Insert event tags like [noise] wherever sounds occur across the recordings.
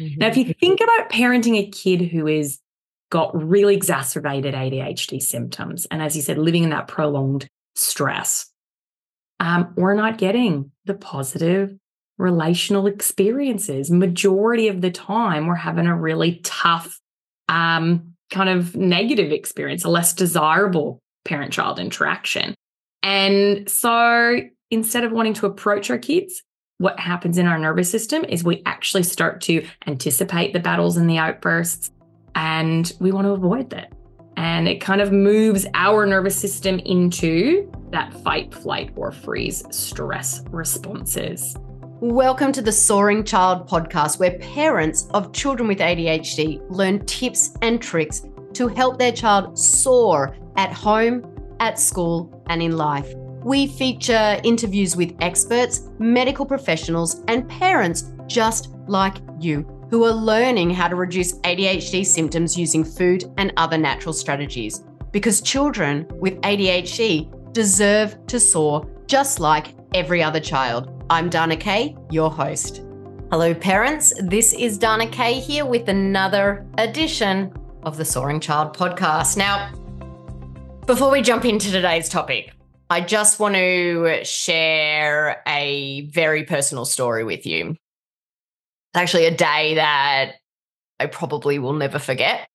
Mm-hmm. Now, if you think about parenting a kid who is got really exacerbated ADHD symptoms, and as you said, living in that prolonged stress, um, we're not getting the positive relational experiences. Majority of the time, we're having a really tough, um, kind of negative experience, a less desirable parent child interaction. And so instead of wanting to approach our kids, what happens in our nervous system is we actually start to anticipate the battles and the outbursts, and we want to avoid that. And it kind of moves our nervous system into that fight, flight, or freeze stress responses. Welcome to the Soaring Child podcast, where parents of children with ADHD learn tips and tricks to help their child soar at home, at school, and in life. We feature interviews with experts, medical professionals, and parents just like you who are learning how to reduce ADHD symptoms using food and other natural strategies. Because children with ADHD deserve to soar just like every other child. I'm Dana Kay, your host. Hello, parents. This is Dana Kay here with another edition of the Soaring Child podcast. Now, before we jump into today's topic, I just want to share a very personal story with you. It's actually a day that I probably will never forget.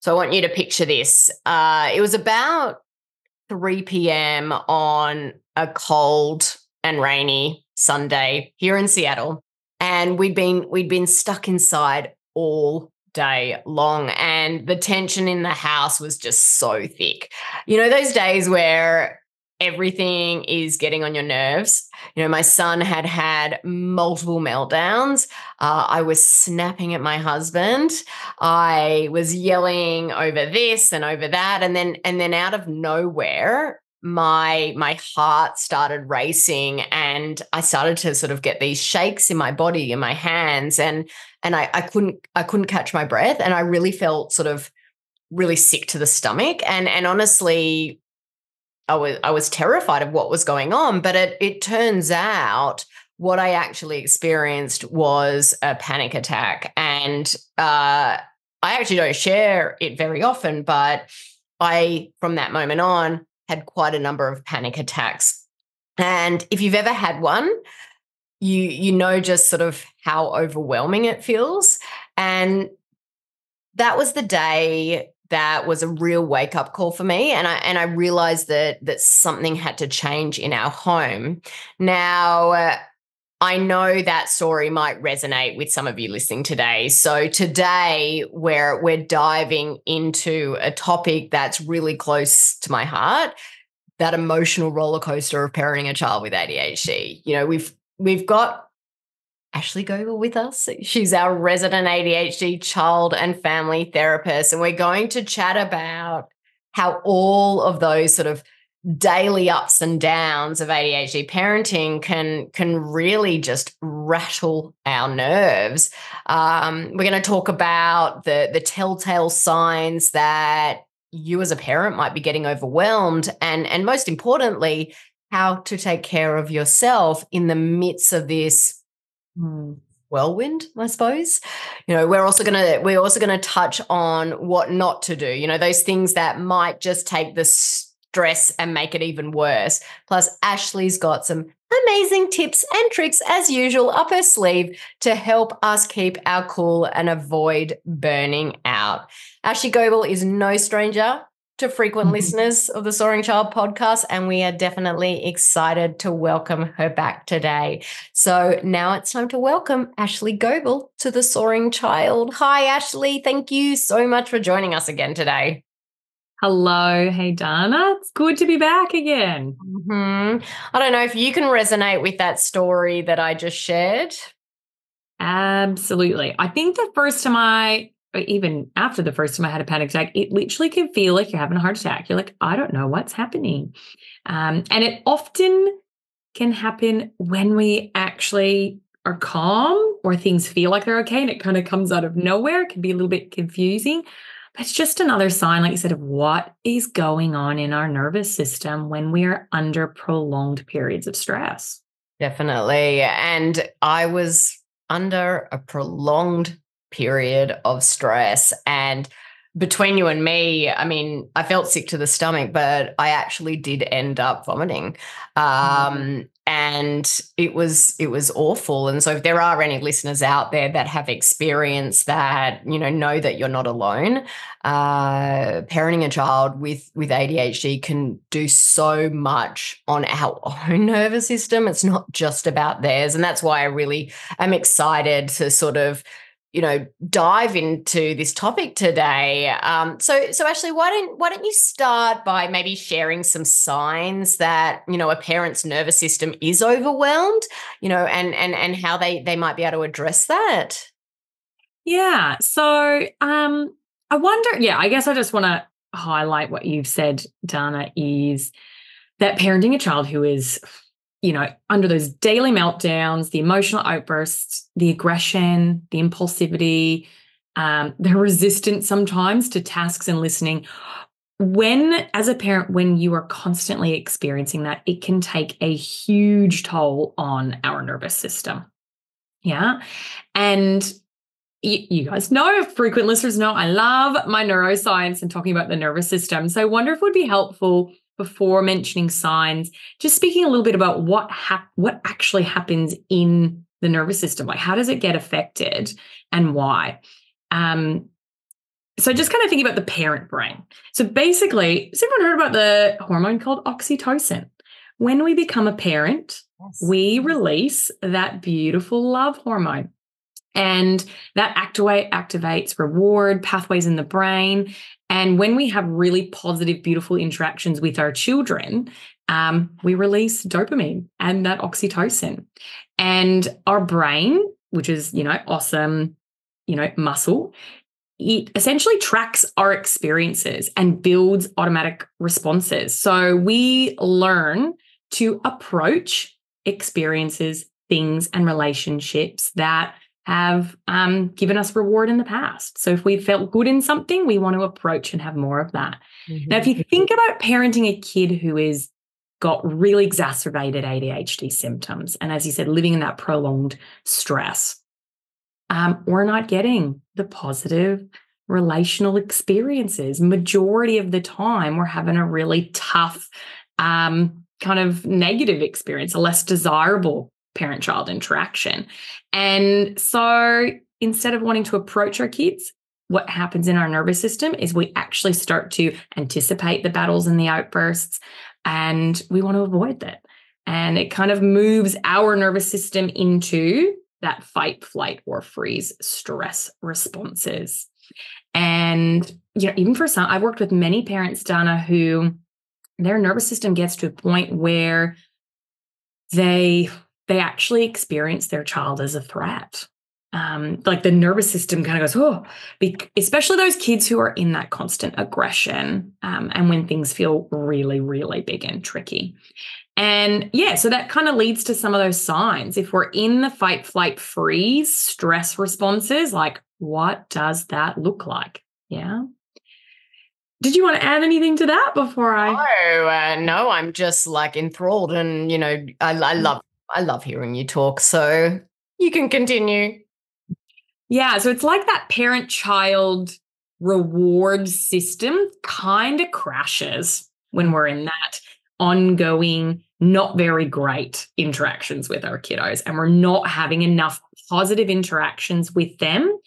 So I want you to picture this. Uh, it was about 3 p.m. on a cold and rainy Sunday here in Seattle. And we'd been we'd been stuck inside all day long and the tension in the house was just so thick. You know those days where everything is getting on your nerves. You know, my son had had multiple meltdowns. Uh, I was snapping at my husband. I was yelling over this and over that, and then and then out of nowhere, my my heart started racing, and I started to sort of get these shakes in my body, in my hands, and and I, I couldn't I couldn't catch my breath, and I really felt sort of really sick to the stomach and and honestly I was I was terrified of what was going on, but it it turns out what I actually experienced was a panic attack, and uh, I actually don't share it very often, but I from that moment on had quite a number of panic attacks, and if you've ever had one, you you know just sort of how overwhelming it feels, and that was the day that was a real wake up call for me and I and I realized that that something had to change in our home. Now uh, I know that story might resonate with some of you listening today. So today we're we're diving into a topic that's really close to my heart, that emotional roller coaster of parenting a child with ADHD. You know, we've we've got Ashley Gobeil with us. She's our resident ADHD child and family therapist. And we're going to chat about how all of those sort of daily ups and downs of ADHD parenting can can really just rattle our nerves. Um, we're going to talk about the the telltale signs that you as a parent might be getting overwhelmed, and and most importantly, how to take care of yourself in the midst of this Mm. whirlwind i suppose. You know we're also going to we're also going to touch on what not to do you know those things that might just take the stress and make it even worse. Plus ashley's got some amazing tips and tricks as usual up her sleeve to help us keep our cool and avoid burning out. Ashley gobeil is no stranger to frequent mm-hmm. listeners of the Soaring Child podcast, and we are definitely excited to welcome her back today. So now it's time to welcome Ashley Gobeil to the Soaring Child. Hi, Ashley. Thank you so much for joining us again today. Hello. Hey, Dana. It's good to be back again. Mm-hmm. I don't know if you can resonate with that story that I just shared. Absolutely. I think the first time I even after the first time I had a panic attack, it literally can feel like you're having a heart attack. You're like, I don't know what's happening. Um, and it often can happen when we actually are calm or things feel like they're okay and it kind of comes out of nowhere. It can be a little bit confusing. But it's just another sign, like you said, of what is going on in our nervous system when we are under prolonged periods of stress. Definitely. And I was under a prolonged period of stress. And between you and me, I mean, I felt sick to the stomach, but I actually did end up vomiting. Um, mm and it was it was awful. And so if there are any listeners out there that have experienced that you know know that you're not alone. Uh, parenting a child with with adhd can do so much on our [laughs] own nervous system. It's not just about theirs. And that's why i really am excited to sort of you know dive into this topic today. Um, so so Ashley why don't why don't you start by maybe sharing some signs that you know a parent's nervous system is overwhelmed you know and and and how they they might be able to address that? Yeah so um i wonder yeah i guess i just want to highlight what you've said dana is that parenting a child who is you know, under those daily meltdowns, the emotional outbursts, the aggression, the impulsivity, um, the [laughs] resistance sometimes to tasks and listening. When, as a parent, when you are constantly experiencing that, it can take a huge toll on our nervous system. Yeah. And you guys know, frequent listeners know, I love my neuroscience and talking about the nervous system. So I wonder if it would be helpful before mentioning signs, just speaking a little bit about what hap- what actually happens in the nervous system. Like, how does it get affected and why? Um, so just kind of thinking about the parent brain. So basically, has everyone heard about the hormone called oxytocin? When we become a parent, yes. we release that beautiful love hormone. And that activate, activates reward pathways in the brain. And when we have really positive, beautiful interactions with our children, um, we release dopamine and that oxytocin. And our brain, which is, you know, awesome, you know, muscle, it essentially tracks our experiences and builds automatic responses. So we learn to approach experiences, things, and relationships that have um, given us reward in the past. So if we felt good in something, we want to approach and have more of that. Mm-hmm. Now, if you think about parenting a kid who is got really exacerbated ADHD symptoms, and as you said, living in that prolonged stress, um, we're not getting the positive relational experiences. Majority of the time, we're having a really tough, um, kind of negative experience, a less desirable parent child interaction. And so instead of wanting to approach our kids, what happens in our nervous system is we actually start to anticipate the battles and the outbursts, and we want to avoid that. And it kind of moves our nervous system into that fight, flight, or freeze stress responses. And you know, even for some, I've worked with many parents, Dana, who their nervous system gets to a point where they they actually experience their child as a threat. Um, like the nervous system kind of goes, oh, be- especially those kids who are in that constant aggression um, and when things feel really, really big and tricky. And yeah, so that kind of leads to some of those signs. If we're in the fight, flight, freeze stress responses, like what does that look like? Yeah. Did you want to add anything to that before I? No, uh, no, I'm just like enthralled, and you know, I, I love I love hearing you talk. So you can continue. Yeah. So it's like that parent child reward system kind of crashes when we're in that ongoing, not very great interactions with our kiddos. And we're not having enough positive interactions with them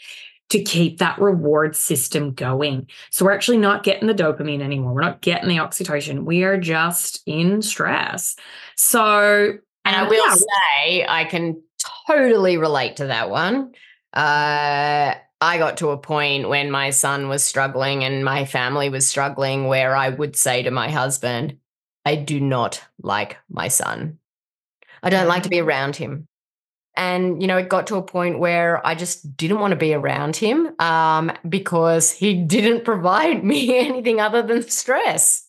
to keep that reward system going. So we're actually not getting the dopamine anymore. We're not getting the oxytocin. We are just in stress. So and I will yeah. say, I can totally relate to that one. Uh, I got to a point when my son was struggling and my family was struggling where I would say to my husband, I do not like my son. I don't like to be mm. around him. And, you know, it got to a point where I just didn't want to be around him um, because he [laughs] didn't provide me [laughs] anything other than stress.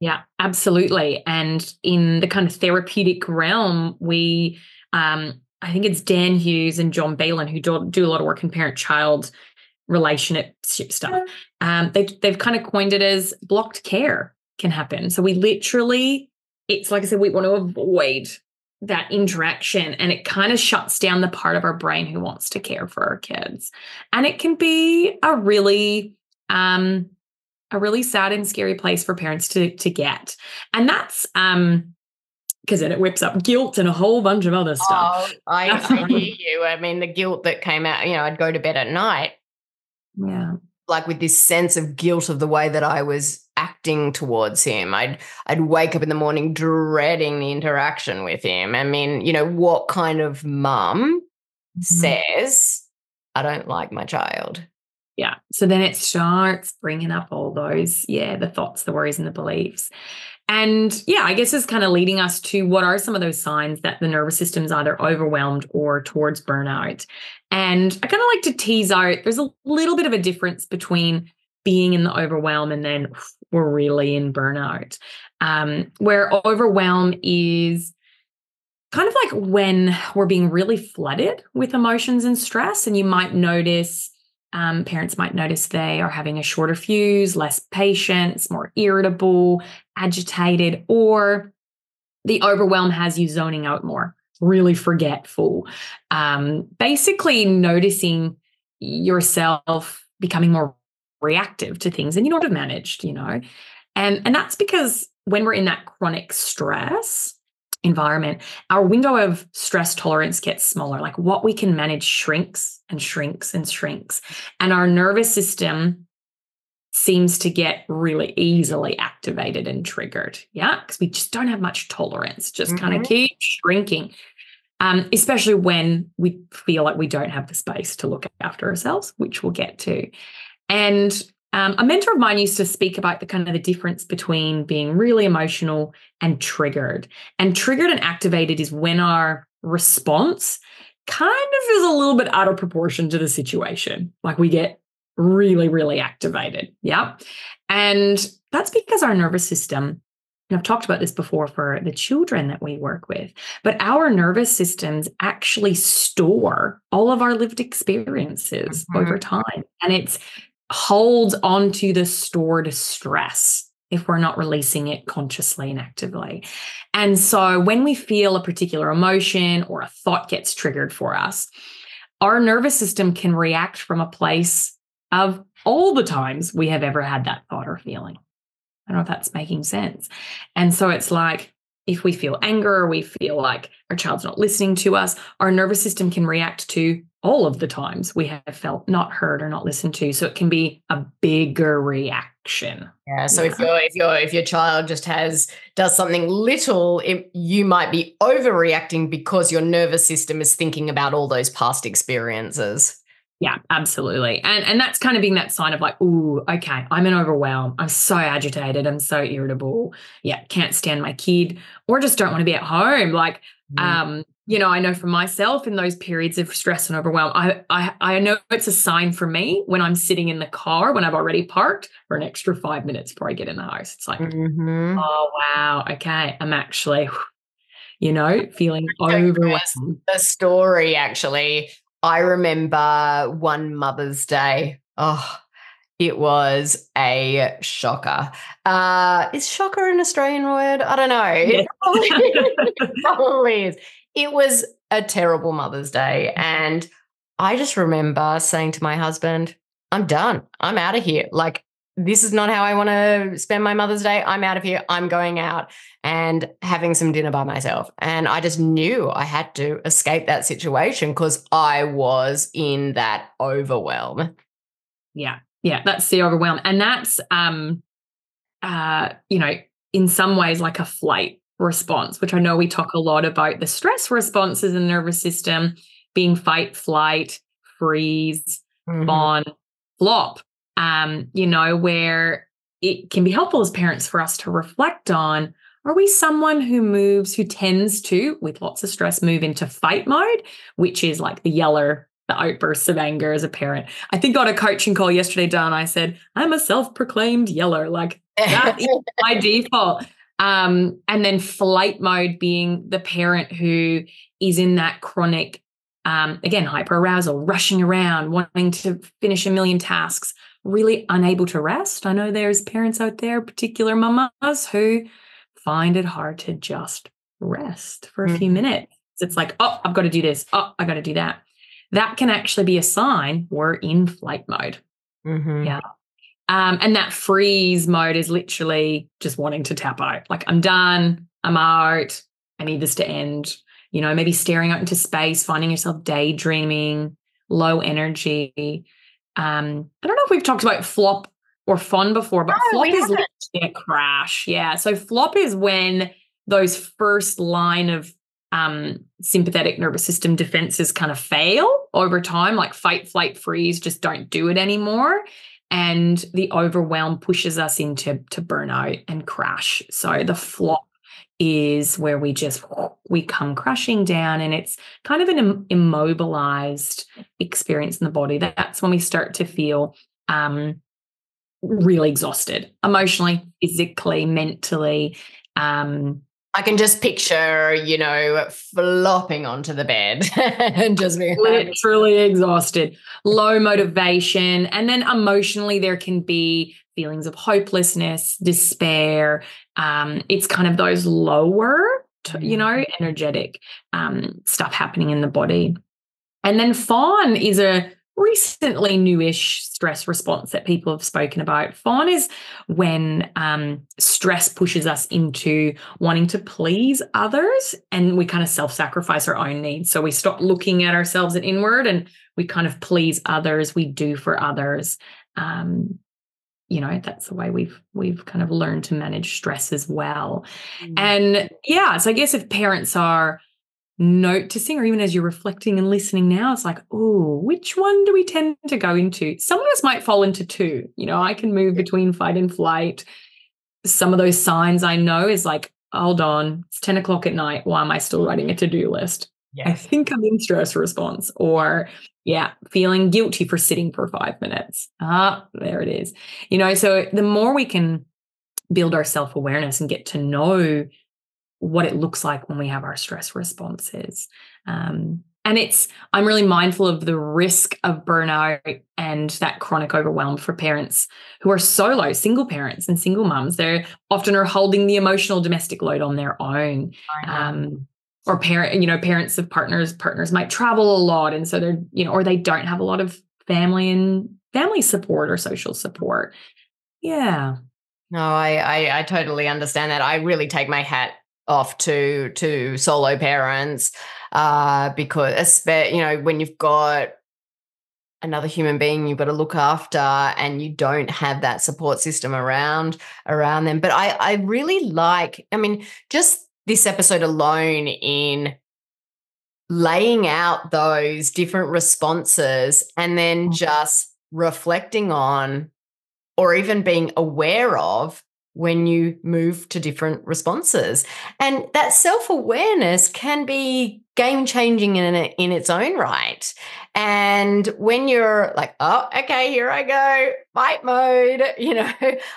Yeah, absolutely. And in the kind of therapeutic realm, we, um, I think it's Dan Hughes and John Baylin who do, do a lot of work in parent child relationship stuff. Um, they, they've kind of coined it as blocked care can happen. So we literally, it's like I said, we want to avoid that interaction and it kind of shuts down the part of our brain who wants to care for our kids and it can be a really um a really sad and scary place for parents to to get and that's um because then it whips up guilt and a whole bunch of other stuff. Oh, I, I hear [laughs] you. I mean, the guilt that came out, you know, I'd go to bed at night. Yeah. Like with this sense of guilt of the way that I was acting towards him. I'd I'd wake up in the morning dreading the interaction with him. I mean, you know, what kind of mum mm-hmm. says, I don't like my child? Yeah. So then it starts bringing up all those, yeah, the thoughts, the worries, and the beliefs. And yeah, I guess it's kind of leading us to what are some of those signs that the nervous system is either overwhelmed or towards burnout. And I kind of like to tease out there's a little bit of a difference between being in the overwhelm and then we're really in burnout. Um, where overwhelm is kind of like when we're being really flooded with emotions and stress, and you might notice um, parents might notice they are having a shorter fuse, less patience, more irritable, agitated, or the overwhelm has you zoning out more, really forgetful. Um, basically, noticing yourself becoming more reactive to things and you not have managed, you know. And, and that's because when we're in that chronic stress, environment, our window of stress tolerance gets smaller. Like what we can manage shrinks and shrinks and shrinks. And our nervous system seems to get really easily activated and triggered. Yeah. Because we just don't have much tolerance, just mm-hmm. kind of keep shrinking. Um, especially when we feel like we don't have the space to look after ourselves, which we'll get to. And um, a mentor of mine used to speak about the kind of the difference between being really emotional and triggered. And triggered and activated is when our response kind of is a little bit out of proportion to the situation. Like we get really, really activated. Yeah. And that's because our nervous system, and I've talked about this before for the children that we work with, but our nervous systems actually store all of our lived experiences mm-hmm. over time. And it's holds onto the stored stress if we're not releasing it consciously and actively. And so when we feel a particular emotion or a thought gets triggered for us, our nervous system can react from a place of all the times we have ever had that thought or feeling. I don't know if that's making sense. And so it's like, if we feel anger or we feel like our child's not listening to us, our nervous system can react to all of the times we have felt not heard or not listened to. So it can be a bigger reaction. Yeah. So yeah. if your if your if your child just has does something little, it, you might be overreacting because your nervous system is thinking about all those past experiences. Yeah, absolutely. And and that's kind of being that sign of like, oh, okay, I'm in overwhelm. I'm so agitated. I'm so irritable. Yeah, can't stand my kid, or just don't want to be at home. Like, mm. um, you know, I know for myself in those periods of stress and overwhelm, I, I I know it's a sign for me when I'm sitting in the car when I've already parked for an extra five minutes before I get in the house. It's like, mm-hmm. oh wow, okay, I'm actually, you know, feeling overwhelmed. The story actually, I remember one Mother's Day. Oh, it was a shocker. Uh, is shocker an Australian word? I don't know. It probably, it probably is it was a terrible Mother's Day. And I just remember saying to my husband, I'm done. I'm out of here. Like, this is not how I want to spend my Mother's Day. I'm out of here. I'm going out and having some dinner by myself. And I just knew I had to escape that situation because I was in that overwhelm. Yeah. Yeah. That's the overwhelm. And that's, um, uh, you know, in some ways like a flight response, which I know we talk a lot about the stress responses in the nervous system being fight, flight, freeze, mm-hmm. fawn, flop. Um, you know, where it can be helpful as parents for us to reflect on are we someone who moves, who tends to, with lots of stress, move into fight mode, which is like the yeller, the outbursts of anger as a parent? I think on a coaching call yesterday, Don, I said, I'm a self proclaimed yeller. Like that is [laughs] my default. Um, and then flight mode being the parent who is in that chronic, um, again, hyper arousal, rushing around, wanting to finish a million tasks, really unable to rest. I know there's parents out there, particular mamas, who find it hard to just rest for a mm-hmm. few minutes. It's like, oh, I've got to do this. Oh, I got to do that. That can actually be a sign we're in flight mode. Mm-hmm. Yeah. Um, and that freeze mode is literally just wanting to tap out. Like, I'm done. I'm out. I need this to end. You know, maybe staring out into space, finding yourself daydreaming, low energy. Um, I don't know if we've talked about flop or fawn before, but flop is a crash. Yeah. So flop is when those first line of um, sympathetic nervous system defenses kind of fail over time, like fight, flight, freeze, just don't do it anymore. And the overwhelm pushes us into to burnout and crash. So the flop is where we just we come crashing down and it's kind of an immobilized experience in the body. That's when we start to feel um, really exhausted emotionally physically mentally um, I can just picture, you know, flopping onto the bed [laughs] and just being literally [laughs] exhausted, low motivation. And then emotionally, there can be feelings of hopelessness, despair. Um, it's kind of those lower, you know, mm-hmm. energetic um, stuff happening in the body. And then fawn is a recently newish stress response that people have spoken about. Fawn is when um, stress pushes us into wanting to please others and we kind of self sacrifice our own needs. So we stop looking at ourselves and inward and we kind of please others, we do for others. Um, you know that's the way we've we've kind of learned to manage stress as well mm-hmm. and yeah so i guess if parents are noticing, or even as you're reflecting and listening now, it's like, oh, which one do we tend to go into? Some of us might fall into two. You know, I can move between fight and flight. Some of those signs I know is like, hold on, it's 10 o'clock at night. Why am I still writing a to do list? Yeah. I think I'm in stress response. Or, yeah, feeling guilty for sitting for five minutes. Ah, there it is. You know, so the more we can build our self awareness and get to know what it looks like when we have our stress responses. Um, and it's, I'm really mindful of the risk of burnout and that chronic overwhelm for parents who are solo, single parents and single mums. They're often are holding the emotional domestic load on their own. Um, or parent, you know, parents of partners, partners might travel a lot. And so they're, you know, or they don't have a lot of family and family support or social support. Yeah. No, I, I, I totally understand that. I really take my hat off to to solo parents uh, because you know when you've got another human being you've got to look after and you don't have that support system around around them but i i really like i mean just this episode alone in laying out those different responses and then mm-hmm. just reflecting on or even being aware of when you move to different responses. And that self awareness can be game changing in, in its own right. And when you're like, oh, okay, here I go, fight mode, [laughs] you know,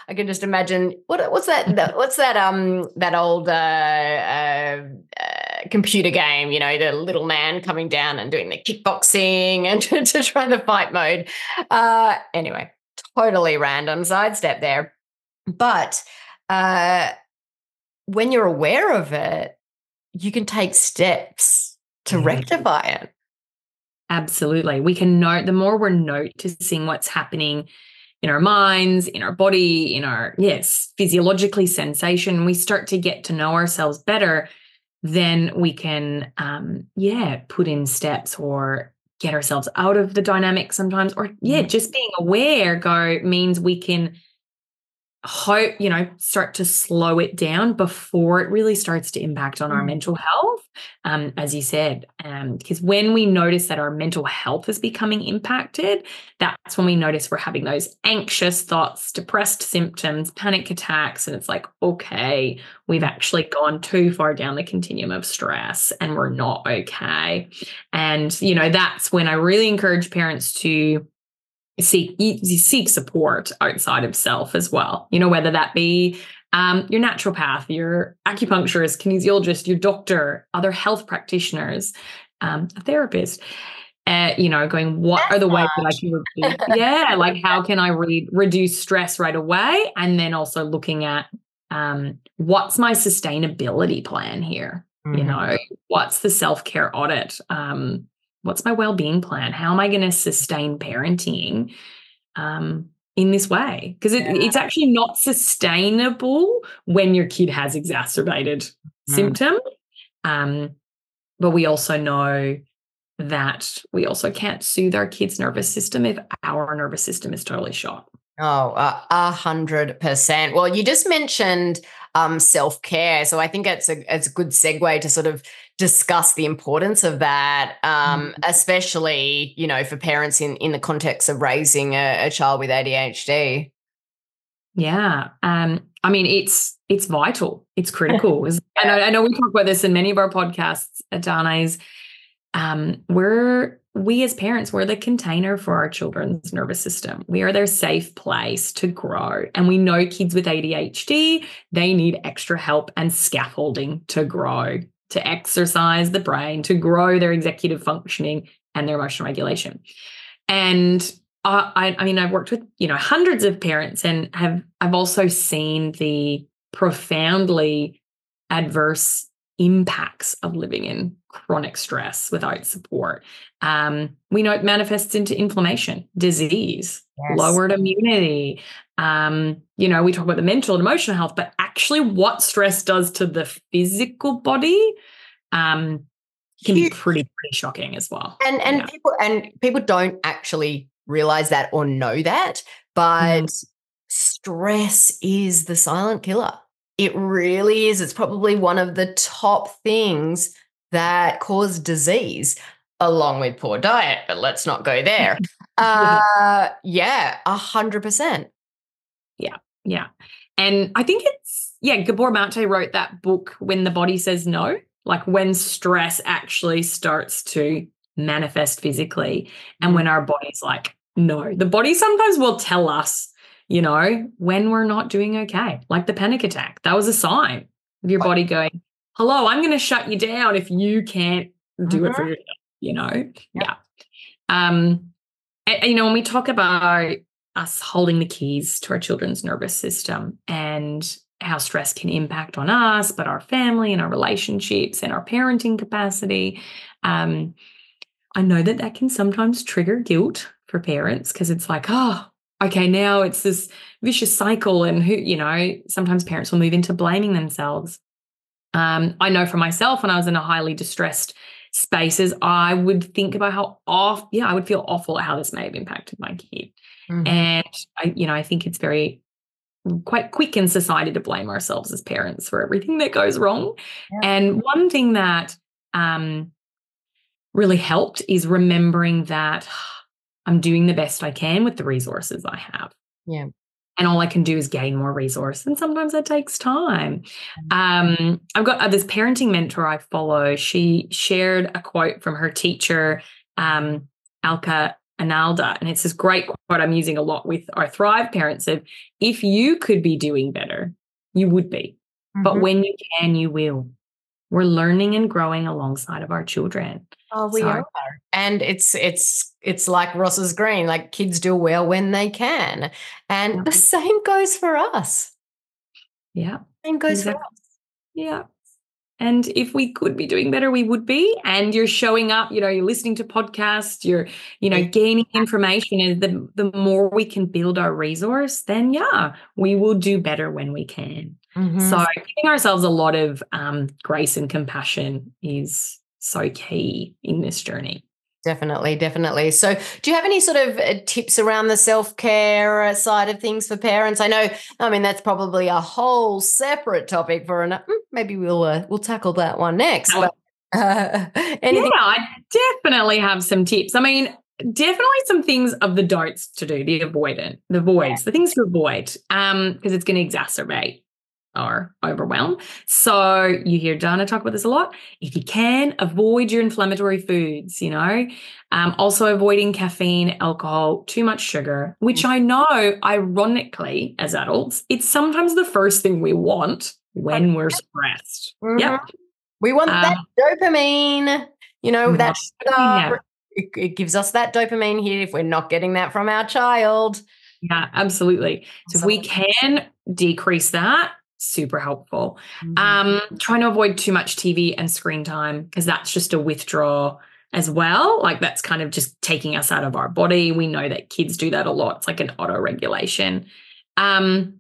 I can just imagine what what's that [laughs] what's that um that old uh, uh, uh, computer game, you know, the little man coming down and doing the kickboxing and [laughs] to, to try the fight mode. Uh, anyway, totally random sidestep there. But uh, when you're aware of it, you can take steps to mm-hmm. rectify it. Absolutely. We can note the more we're noticing what's happening in our minds, in our body, in our, yes, physiologically sensation, we start to get to know ourselves better, then we can, um, yeah, put in steps or get ourselves out of the dynamic sometimes. Or, yeah, mm-hmm. just being aware go means we can hope you know start to slow it down before it really starts to impact on mm. our mental health um, as you said um, because when we notice that our mental health is becoming impacted that's when we notice we're having those anxious thoughts depressed symptoms panic attacks and it's like okay we've mm. actually gone too far down the continuum of stress and we're not okay and you know that's when i really encourage parents to seek seek support outside of self as well. You know, whether that be um, your naturopath, your acupuncturist, kinesiologist, your doctor, other health practitioners, um, a therapist. Uh, you know, going, what That's are the ways that I can reduce? [laughs] yeah, like how can I re- reduce stress right away? And then also looking at um, what's my sustainability plan here? Mm-hmm. You know, what's the self care audit? Um, what's my well being plan? How am I going to sustain parenting? Um, in this way because it, yeah. it's actually not sustainable when your kid has exacerbated mm. symptom um, but we also know that we also can't soothe our kids nervous system if our nervous system is totally shot Oh, a hundred percent. Well, you just mentioned um, self care, so I think it's a it's a good segue to sort of discuss the importance of that, um, mm. especially you know for parents in in the context of raising a, a child with ADHD. Yeah, um, I mean it's it's vital, it's critical. yeah. I know [laughs] I know we talk about this in many of our podcasts at Dana's. Um, we're we as parents, we're the container for our children's nervous system. We are their safe place to grow. And we know kids with ADHD, they need extra help and scaffolding to grow, to exercise the brain, to grow their executive functioning and their emotional regulation. And I, I mean, I've worked with, you know, hundreds of parents and have I've also seen the profoundly adverse impacts of living in chronic stress without support. Um, we know it manifests into inflammation, disease, yes. lowered immunity. Um, you know, we talk about the mental and emotional health, but actually, what stress does to the physical body um, can Huge. be pretty pretty shocking as well. And and yeah. people and people don't actually realize that or know that, but mm. stress is the silent killer. It really is. It's probably one of the top things that cause disease along with poor diet, but let's not go there. [laughs] uh yeah, a hundred percent. Yeah, yeah. And I think it's yeah, Gabor Mate wrote that book when the body says no, like when stress actually starts to manifest physically and when mm. our body's like no. The body sometimes will tell us you know, when we're not doing okay, like the panic attack. That was a sign of your body going, hello, I'm going to shut you down if you can't do mm-hmm. it for mm-hmm. yourself, you know? Yeah. yeah. Um, and, you know, when we talk about us holding the keys to our children's nervous system and how stress can impact on us, but our family and our relationships and our parenting capacity. Um, I know that that can sometimes trigger guilt for parents because it's like, oh, okay, now it's this vicious cycle. And who, you know, sometimes parents will move into blaming themselves. Um, I know for myself when I was in a highly distressed spaces, I would think about how off, yeah, I would feel awful at how this may have impacted my kid. Mm-hmm. And I, you know, I think it's very quite quick in society to blame ourselves as parents for everything that goes wrong. Yeah. And one thing that um, really helped is remembering that [sighs] I'm doing the best I can with the resources I have. Yeah. And all I can do is gain more resource. And sometimes that takes time. Mm-hmm. Um, I've got uh, this parenting mentor I follow. She shared a quote from her teacher, um, Alka Analda. And it's this great quote I'm using a lot with our Thrive parents of if you could be doing better, you would be. Mm-hmm. But when you can, you will. We're learning and growing alongside of our children. Oh, we so, are. And it's it's it's like Ross Greene's, like kids do well when they can. And yeah. the same goes for us. Yeah. Same goes exactly. for us. Yeah. And if we could be doing better, we would be. And you're showing up, you know, you're listening to podcasts, you're, you know, gaining information. And the, the more we can build our resource, then yeah, we will do better when we can. Mm-hmm. So giving ourselves a lot of um, grace and compassion is so key in this journey. Definitely, definitely. So, do you have any sort of uh, tips around the self care uh, side of things for parents? I know, I mean, that's probably a whole separate topic for an. Mm, maybe we'll uh, we'll tackle that one next. But, uh, [laughs] anything- yeah, I definitely have some tips. I mean, definitely some things of the don'ts to do, the avoidant, the voids, yeah. the things to avoid, um, because it's going to exacerbate or overwhelm. So you hear Dana talk about this a lot. If you can, avoid your inflammatory foods, you know, um, also avoiding caffeine, alcohol, too much sugar, which I know, ironically, as adults, it's sometimes the first thing we want when we're stressed. Mm-hmm. Yep. We want um, that dopamine, you know, that sugar. It, it gives us that dopamine hit if we're not getting that from our child. Yeah, absolutely. So if we can decrease that, super helpful. Mm-hmm. Um, trying to avoid too much TV and screen time because that's just a withdrawal as well. Like that's kind of just taking us out of our body. We know that kids do that a lot. It's like an auto regulation. Um,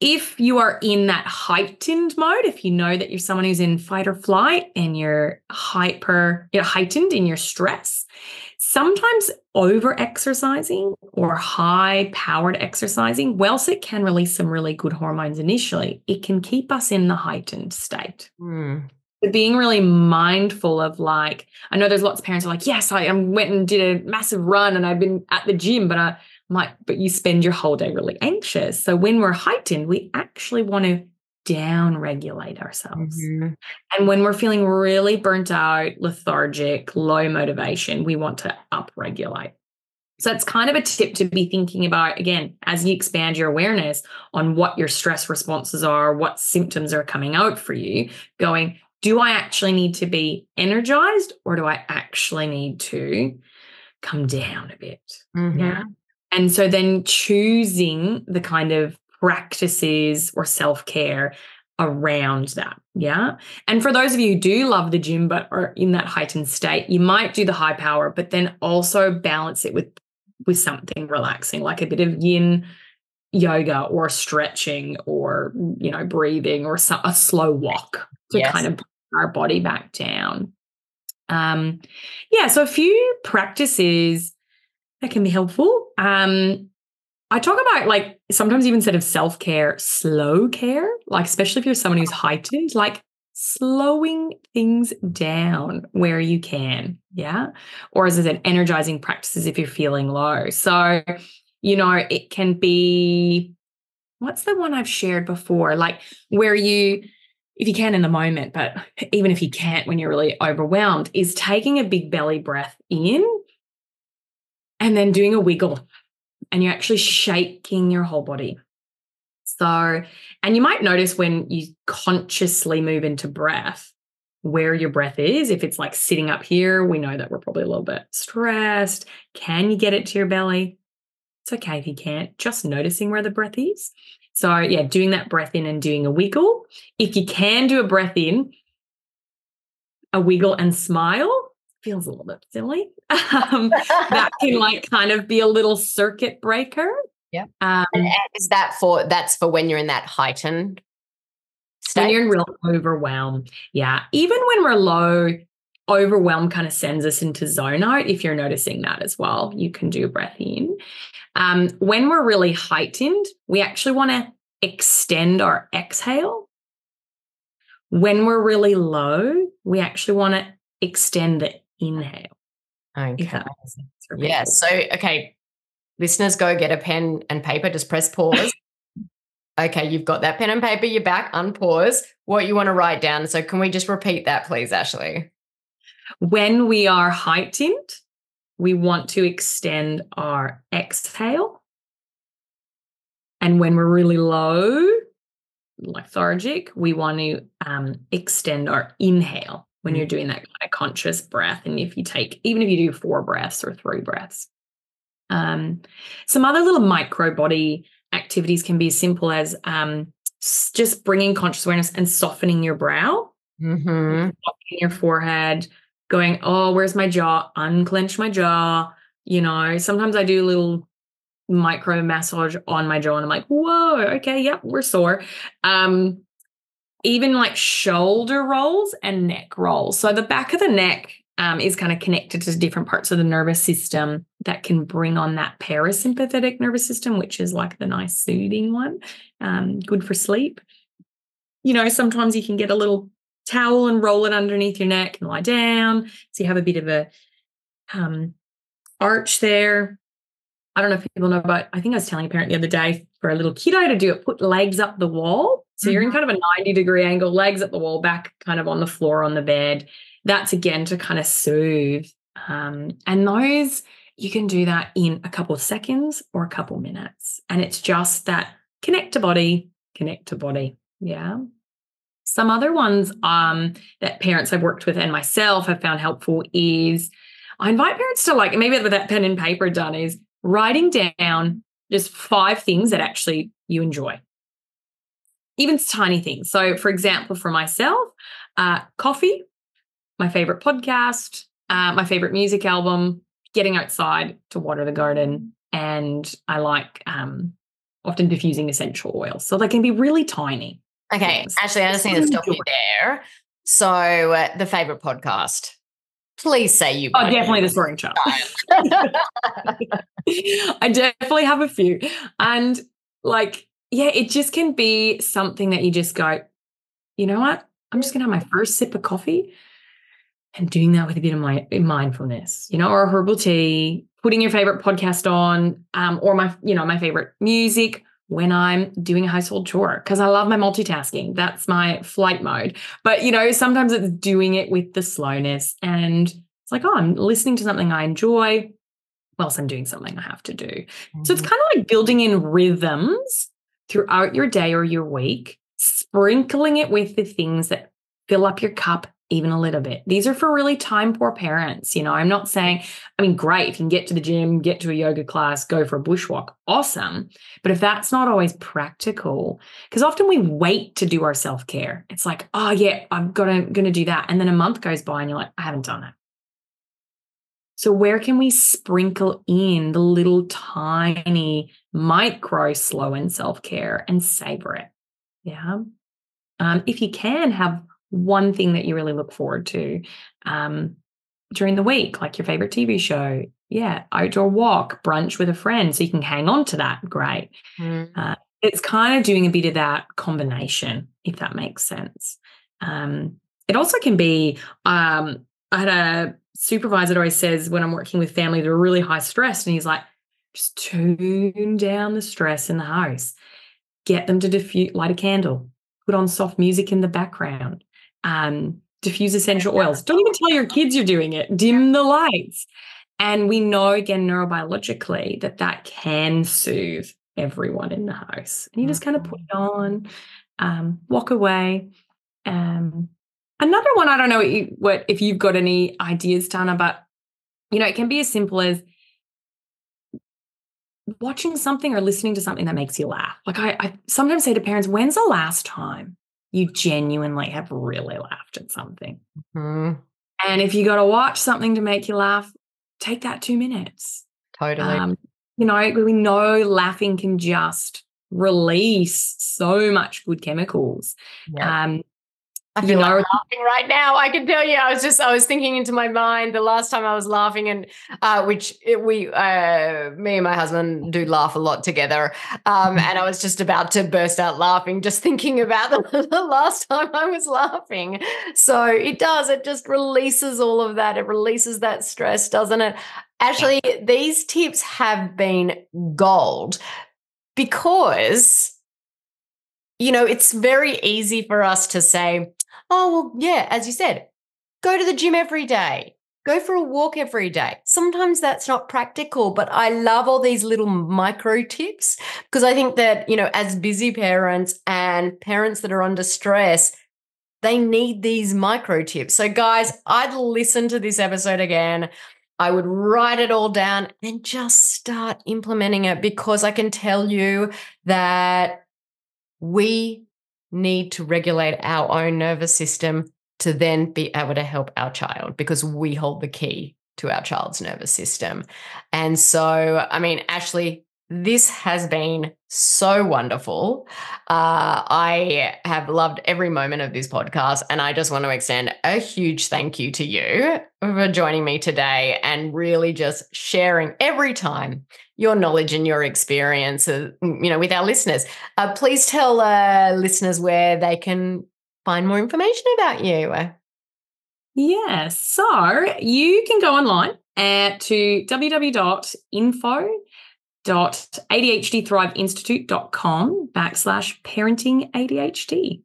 if you are in that heightened mode, if you know that you're someone who's in fight or flight and you're hyper, you're heightened in your stress, sometimes over exercising or high powered exercising, whilst it can release some really good hormones initially, it can keep us in the heightened state. Mm. But being really mindful of like, I know there's lots of parents are like, yes, I went and did a massive run and I've been at the gym, but I might, but you spend your whole day really anxious. So when we're heightened, we actually want to down regulate ourselves. Mm-hmm. And when we're feeling really burnt out, lethargic, low motivation, we want to up regulate. So it's kind of a tip to be thinking about again as you expand your awareness on what your stress responses are, what symptoms are coming out for you, going, do I actually need to be energized or do I actually need to come down a bit? Mm-hmm. Yeah. And so then choosing the kind of practices or self care around that. Yeah. And for those of you who do love the gym but are in that heightened state, you might do the high power, but then also balance it with with something relaxing, like a bit of yin yoga or stretching or you know breathing or a slow walk to yes. kind of bring our body back down. Um, yeah, so a few practices that can be helpful. Um, I talk about like sometimes even instead of self care, slow care, like especially if you're someone who's heightened, like slowing things down where you can. Yeah. Or as I said, energizing practices if you're feeling low. So, you know, it can be what's the one I've shared before? Like where you, if you can in the moment, but even if you can't when you're really overwhelmed, is taking a big belly breath in and then doing a wiggle and you're actually shaking your whole body. So, and you might notice when you consciously move into breath where your breath is. If it's like sitting up here, we know that we're probably a little bit stressed. Can you get it to your belly? It's okay if you can't, just noticing where the breath is. So, yeah, doing that breath in and doing a wiggle. If you can do a breath in, a wiggle and smile, feels a little bit silly. [laughs] Um, that can [laughs] like kind of be a little circuit breaker. Yeah. Um, and is that for that's for when you're in that heightened state? When you're in real overwhelm. Yeah. Even when we're low, overwhelm kind of sends us into zone out. If you're noticing that as well, you can do breath in. Um, when we're really heightened, we actually want to extend our exhale. When we're really low, we actually want to extend the inhale. Okay. Yeah. So, okay, listeners, go get a pen and paper. Just press pause. [laughs] okay, you've got that pen and paper. You're back. Unpause what you want to write down. So, can we just repeat that, please, Ashley? When we are heightened, we want to extend our exhale. And when we're really low, lethargic, we want to um, extend our inhale when you're mm. doing that kind of conscious breath. And if you take, even if you do four breaths or three breaths, um, some other little micro body activities can be as simple as um, just bringing conscious awareness and softening your brow, mm-hmm. your forehead, going, oh, where's my jaw? Unclench my jaw. You know, sometimes I do a little micro massage on my jaw and I'm like, whoa, okay, yep, we're sore. Um, even like shoulder rolls and neck rolls. So the back of the neck um, is kind of connected to different parts of the nervous system that can bring on that parasympathetic nervous system, which is like the nice soothing one, um, good for sleep. You know, sometimes you can get a little towel and roll it underneath your neck and lie down. So you have a bit of a um, arch there. I don't know if people know, but I think I was telling a parent the other day for a little kiddo to do it, put legs up the wall so you're in mm-hmm. kind of a 90 degree angle, legs at the wall, back kind of on the floor on the bed. That's again to kind of soothe. Um, and those, you can do that in a couple of seconds or a couple minutes. And it's just that connect to body, connect to body. Yeah. Some other ones um, that parents I've worked with and myself have found helpful is I invite parents to like, maybe with that pen and paper done, is writing down just five things that actually you enjoy even tiny things. So, for example, for myself, uh, coffee, my favorite podcast, uh, my favorite music album, getting outside to water the garden, and I like um, often diffusing essential oils. So they can be really tiny. Okay, things. actually, I just need to stop you there. So, uh, the favorite podcast. Please say you. Oh, definitely the Soaring Child. [laughs] [laughs] I definitely have a few, and like, yeah, it just can be something that you just go, you know what? I'm just gonna have my first sip of coffee, and doing that with a bit of my mindfulness, you know, or a herbal tea, putting your favorite podcast on, um, or my, you know, my favorite music when I'm doing a household chore because I love my multitasking. That's my flight mode. But, you know, sometimes it's doing it with the slowness and it's like, oh, I'm listening to something I enjoy whilst I'm doing something I have to do. Mm-hmm. So it's mm-hmm. kind of like building in rhythms throughout your day or your week, sprinkling it with the things that fill up your cup even a little bit. These are for really time poor parents. You know, I'm not saying, I mean, great, if you can get to the gym, get to a yoga class, go for a bushwalk, awesome. But if that's not always practical, because often we wait to do our self care. It's like, oh yeah, I'm gonna gonna do that. And then a month goes by and you're like, I haven't done it. So where can we sprinkle in the little tiny micro slow and self-care and savor it? Yeah. Um, if you can have one thing that you really look forward to um, during the week, like your favorite TV show. Yeah, outdoor walk, brunch with a friend, so you can hang on to that. Great. Mm. Uh, it's kind of doing a bit of that combination, if that makes sense. Um, it also can be. Um, I had a supervisor always says when I'm working with families that are really high stressed, and he's like, just tune down the stress in the house, get them to diffuse, light a candle, put on soft music in the background, um, diffuse essential oils. Don't even tell your kids you're doing it. Dim the lights. And we know again neurobiologically that that can soothe everyone in the house. And you just kind of put it mm-hmm. on, um, walk away. Um, another one, I don't know what, you, what if you've got any ideas, Dana, but you know, it can be as simple as watching something or listening to something that makes you laugh. Like I, I sometimes say to parents, when's the last time you genuinely have really laughed at something. Mm-hmm. And if you got to watch something to make you laugh, take that two minutes. Totally. Um, you know, we know laughing can just release so much good chemicals. Yeah. Um, I feel like laughing right now. I can tell you, I was just, I was thinking into my mind the last time I was laughing, and uh, which it, we, uh, me and my husband do laugh a lot together. Um, and I was just about to burst out laughing just thinking about [laughs] the, the last time I was laughing. So it does, it just releases all of that. It releases that stress, doesn't it? Actually, these tips have been gold because you know, it's very easy for us to say, Oh, well, yeah, as you said, go to the gym every day, go for a walk every day. Sometimes that's not practical, but I love all these little micro tips because I think that, you know, as busy parents and parents that are under stress, they need these micro tips. So, guys, I'd listen to this episode again. I would write it all down and just start implementing it because I can tell you that we need to regulate our own nervous system to then be able to help our child because we hold the key to our child's nervous system. And so, I mean, Ashley, this has been so wonderful. Uh, I have loved every moment of this podcast, and I just want to extend a huge thank you to you for joining me today and really just sharing every time your knowledge and your experience, uh, you know, with our listeners. Uh, please tell uh, listeners where they can find more information about you. Yeah, so you can go online at to www.info adhdthriveinstitute.com backslash parenting ADHD.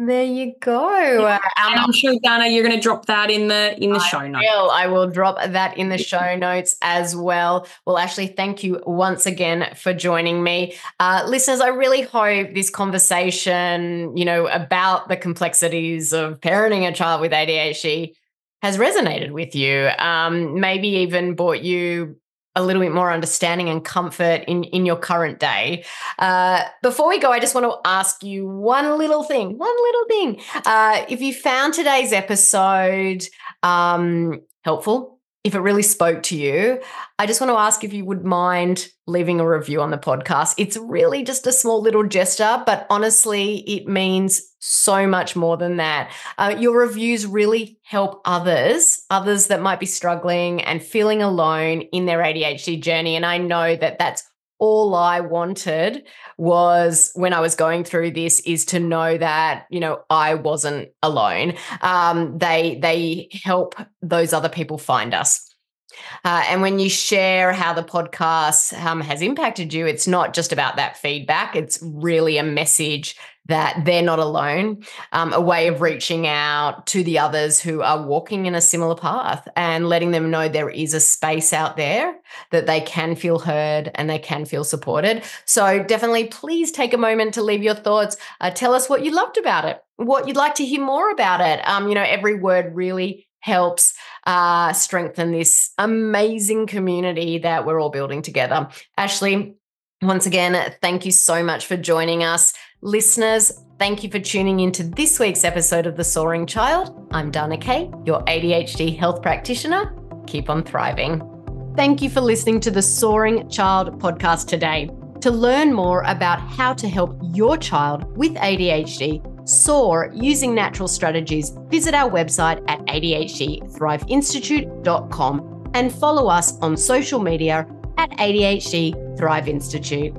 There you go. Yeah. And I'm sure Dana, you're going to drop that in the in the I show notes. Will. I will drop that in the show notes as well. Well, Ashley, thank you once again for joining me, uh, listeners. I really hope this conversation, you know, about the complexities of parenting a child with ADHD has resonated with you. Um, maybe even brought you a little bit more understanding and comfort in, in your current day. Uh, before we go, I just want to ask you one little thing, one little thing. Uh, if you found today's episode um, helpful, if it really spoke to you, I just want to ask if you would mind leaving a review on the podcast. It's really just a small little gesture, but honestly, it means so much more than that. Uh, your reviews really help others, others that might be struggling and feeling alone in their ADHD journey. And I know that that's all I wanted was when I was going through this is to know that you know I wasn't alone. Um, they they help those other people find us. Uh, and when you share how the podcast um, has impacted you, it's not just about that feedback. It's really a message that they're not alone, um, a way of reaching out to the others who are walking in a similar path and letting them know there is a space out there that they can feel heard and they can feel supported. So, definitely, please take a moment to leave your thoughts. Uh, tell us what you loved about it, what you'd like to hear more about it. Um, you know, every word really helps uh, strengthen this amazing community that we're all building together. Ashley, once again, thank you so much for joining us. Listeners, thank you for tuning into this week's episode of The Soaring Child. I'm Dana Kay, your ADHD health practitioner. Keep on thriving. Thank you for listening to the Soaring Child podcast today. To learn more about how to help your child with ADHD soar using natural strategies, visit our website at ADHDThriveInstitute.com and follow us on social media at ADHD Thrive Institute.